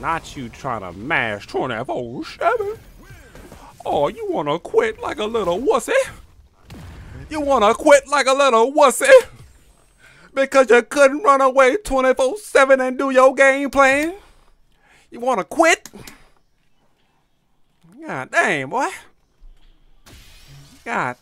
Not you trying to mash 24 7. Oh, you wanna quit like a little wussy? You wanna quit like a little wussy? Because you couldn't run away 24 7 and do your game plan? You wanna quit? God damn, boy. God